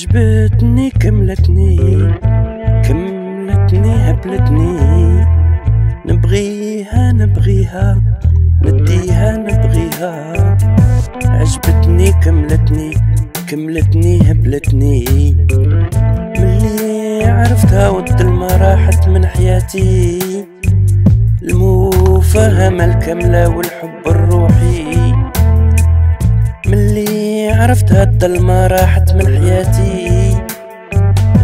عجبتني كملتني كملتني هبلتني. نبغيها نبغيها نديها نبغيها. عجبتني كملتني كملتني هبلتني. ملي عرفتها ود راحت من حياتي المفاهمة الكاملة والحب ملي عرفتها الظلمة راحت من حياتي.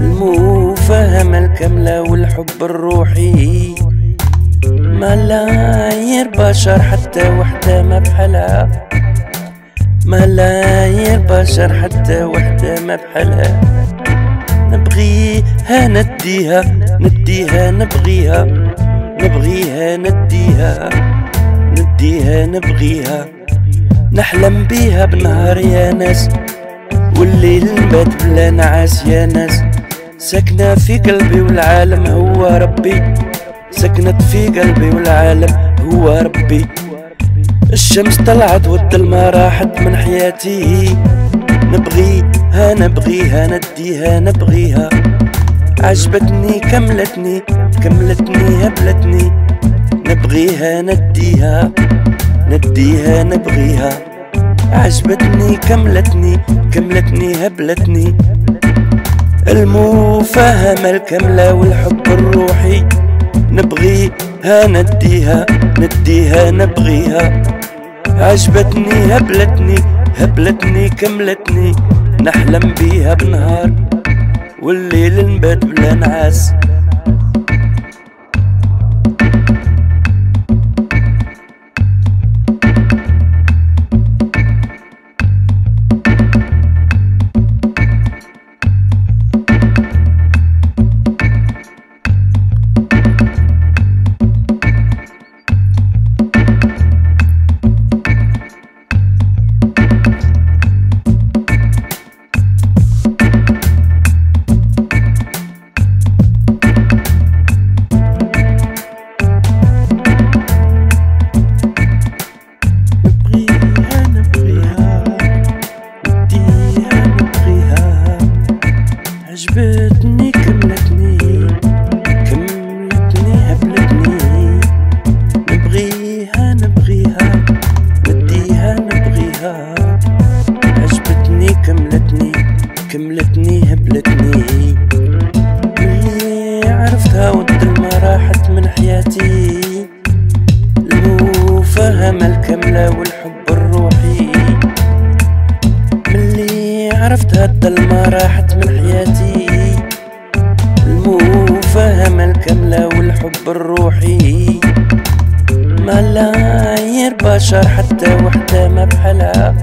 المفاهمة الكاملة والحب الروحي. ملايير بشر حتى وحدة ما بحالها. ملايير بشر حتى وحدة ما بحالها. نبغيها نديها نديها نبغيها. نبغيها نديها نديها نبغيها. نحلم بيها بنهار يا ناس والليل نبات بلا نعاس يا ناس ساكنة في قلبي والعالم هو ربي. سكنت في قلبي والعالم هو ربي. الشمس طلعت والظلمة راحت من حياتي. نبغيها نبغيها نديها نبغيها. عجبتني كملتني كملتني هبلتني. نبغيها نديها. نديها نبغيها. عجبتني كملتني كملتني هبلتني. المفاهمة الكاملة والحب الروحي نبغيها نديها نديها نبغيها. عجبتني هبلتني هبلتني كملتني. نحلم بيها بنهار والليل نبات بلا نعاس. عرفتها الظلمة راحت من حياتي. المفاهمة الكاملة والحب الروحي. ملايير بشر حتى وحدة ما بحالها.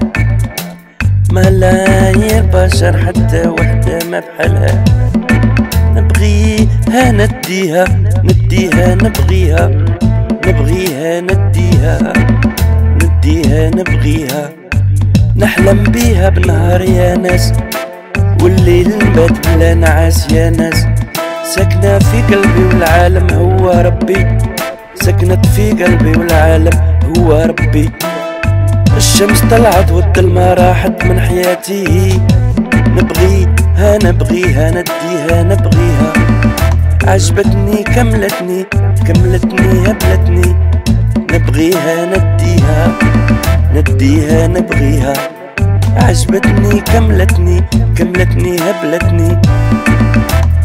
ملايير بشر حتى وحدة ما بحالها. نبغيها نديها نديها نبغيها. نبغيها نديها نديها نبغيها. نحلم بيها بنهار يا ناس والليل نبات بلا نعاس يا ناس ساكنة في قلبي والعالم هو ربي. سكنت في قلبي والعالم هو ربي. الشمس طلعت والظلمة راحت من حياتي. نبغيها نبغيها نديها نبغيها عجبتني كملتني كملتني هبلتني نبغيها نديها نديها نبغيها عجبتني كملتني كملتني هبلتني.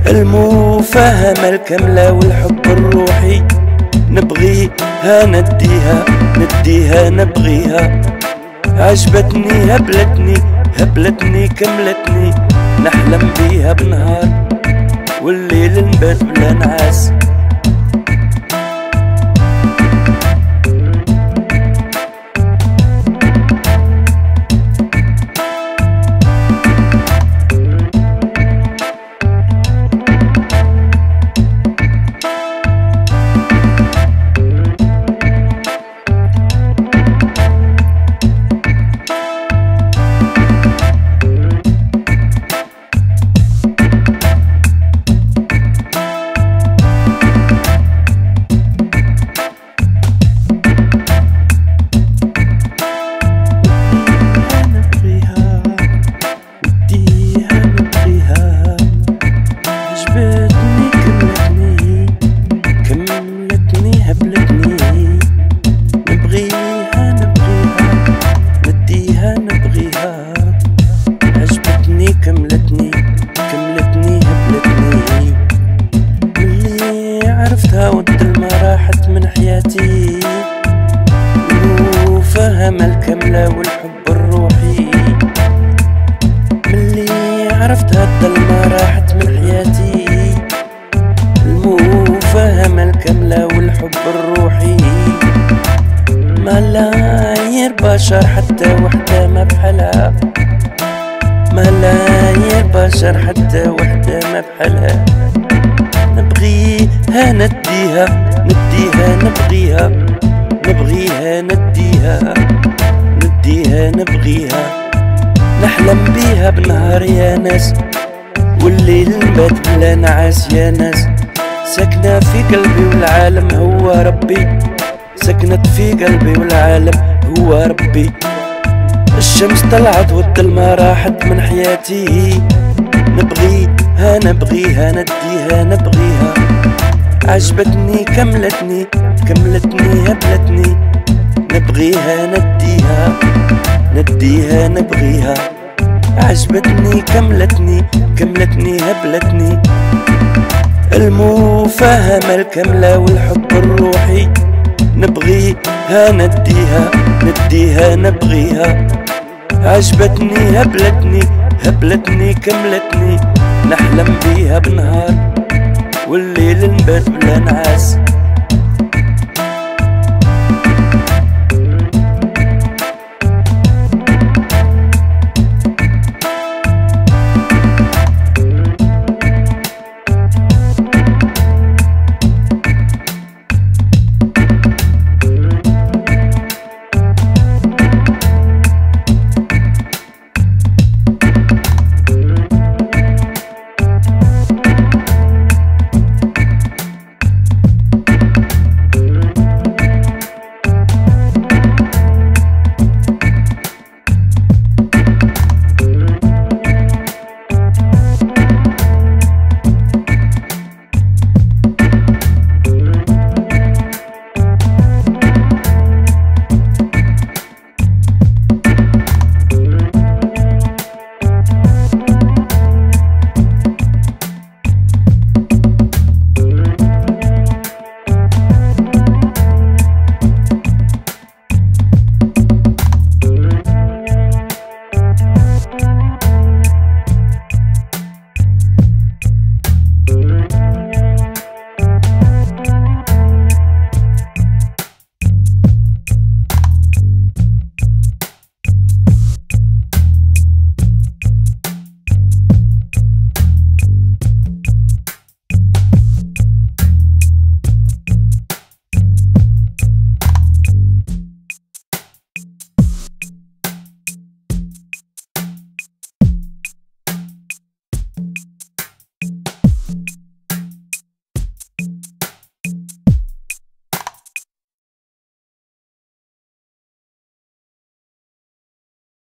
المفاهمة الكاملة والحب الروحي نبغيها نديها نديها نبغيها. عجبتني هبلتني هبلتني كملتني. نحلم بيها بنهار والليل نبات بلا نعاس. بشر حتى وحدة ما بحالها. ملايير بشر حتى وحدة ما بحالها. نبغيها نديها نديها نبغيها. نبغيها نديها نديها نبغيها. نحلم بيها بنهار يا ناس والليل نبات بلا نعاس يا ناس. ساكنة في قلبي والعالم هو ربي. سكنت في قلبي والعالم هو ربي. الشمس طلعت والظلمة راحت من حياتي. نبغيها نبغيها نديها نبغيها عجبتني كملتني كملتني هبلتني. نبغيها نديها نديها نبغيها عجبتني كملتني كملتني هبلتني. المفاهمة الكاملة والحب الروحي. نبغيها نديها نديها نبغيها. عجبتني هبلتني هبلتني كملتني. نحلم بيها بنهار والليل نبات بلا نعاس.